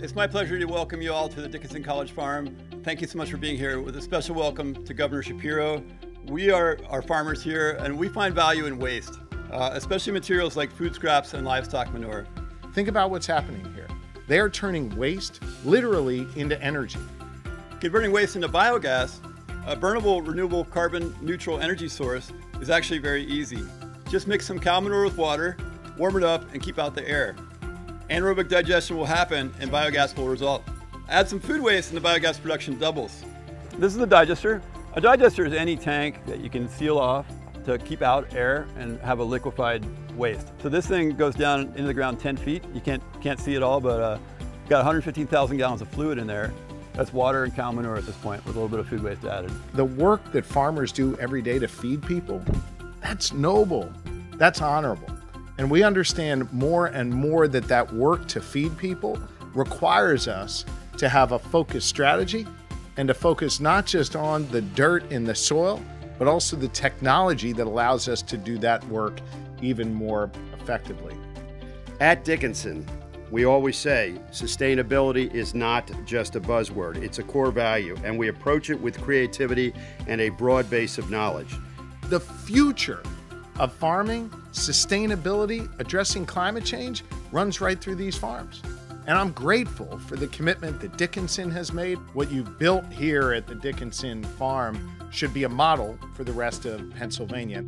It's my pleasure to welcome you all to the Dickinson College Farm. Thank you so much for being here with a special welcome to Governor Shapiro. We are, are farmers here and we find value in waste, uh, especially materials like food scraps and livestock manure. Think about what's happening here. They are turning waste literally into energy. Converting waste into biogas, a burnable, renewable, carbon neutral energy source, is actually very easy. Just mix some cow manure with water, warm it up, and keep out the air. Anaerobic digestion will happen and biogas will result. Add some food waste and the biogas production doubles. This is the digester. A digester is any tank that you can seal off to keep out air and have a liquefied waste. So this thing goes down into the ground 10 feet. You can't, can't see it all, but uh, got 115,000 gallons of fluid in there. That's water and cow manure at this point with a little bit of food waste added. The work that farmers do every day to feed people, that's noble, that's honorable. And we understand more and more that that work to feed people requires us to have a focused strategy and to focus not just on the dirt in the soil, but also the technology that allows us to do that work even more effectively. At Dickinson, we always say sustainability is not just a buzzword, it's a core value, and we approach it with creativity and a broad base of knowledge. The future of farming, sustainability, addressing climate change runs right through these farms. And I'm grateful for the commitment that Dickinson has made. What you've built here at the Dickinson farm should be a model for the rest of Pennsylvania.